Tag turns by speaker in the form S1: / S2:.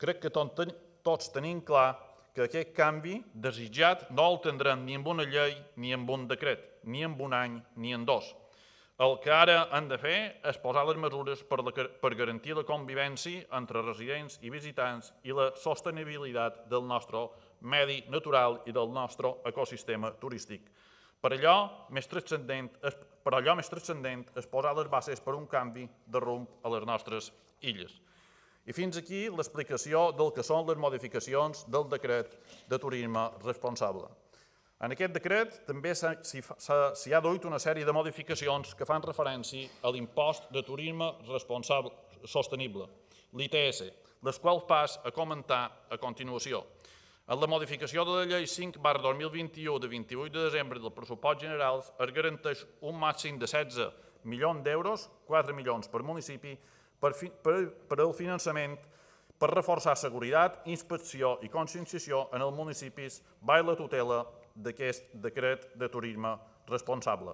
S1: crec que tots tenim clar que aquest canvi desitjat no el tindrem ni amb una llei ni amb un decret, ni amb un any ni en dos. El que ara han de fer és posar les mesures per, la, per garantir la convivència entre residents i visitants i la sostenibilitat del nostre medi natural i del nostre ecosistema turístic. Per allò més transcendent és, per allò més transcendent és posar les bases per un canvi de rumb a les nostres illes. I fins aquí l'explicació del que són les modificacions del decret de turisme responsable. En aquest decret també s'hi ha duit una sèrie de modificacions que fan referència a l'impost de turisme responsable sostenible, l'ITS, les quals pas a comentar a continuació. En la modificació de la llei 5 bar 2021 de 28 de desembre del pressupost general es garanteix un màxim de 16 milions d'euros, 4 milions per municipi, per, fi, per, per al finançament per reforçar seguretat, inspecció i conscienciació en els municipis va la tutela d'aquest decret de turisme responsable.